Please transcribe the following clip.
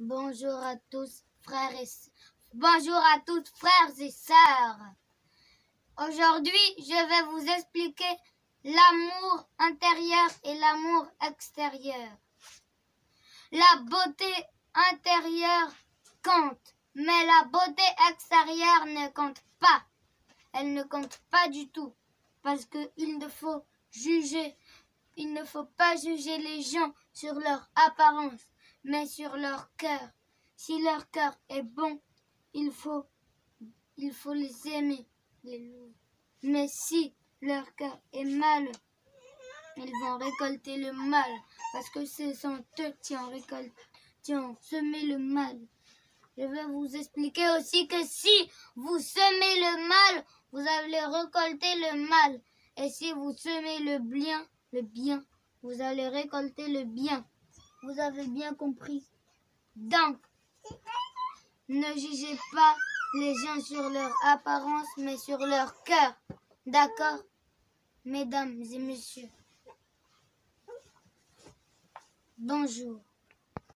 Bonjour à tous, frères et Bonjour à toutes, frères et sœurs. Aujourd'hui, je vais vous expliquer l'amour intérieur et l'amour extérieur. La beauté intérieure compte, mais la beauté extérieure ne compte pas. Elle ne compte pas du tout, parce qu'il ne faut juger, il ne faut pas juger les gens sur leur apparence, mais sur leur cœur. Si leur cœur est bon, il faut, il faut les aimer. Mais si leur cœur est mal, ils vont récolter le mal, parce que ce sont eux qui ont récolté, qui semé le mal. Je vais vous expliquer aussi que si vous semez le mal, vous allez récolter le mal. Et si vous semez le bien, le bien, vous allez récolter le bien. Vous avez bien compris. Donc, ne jugez pas les gens sur leur apparence, mais sur leur cœur. D'accord Mesdames et messieurs? Bonjour.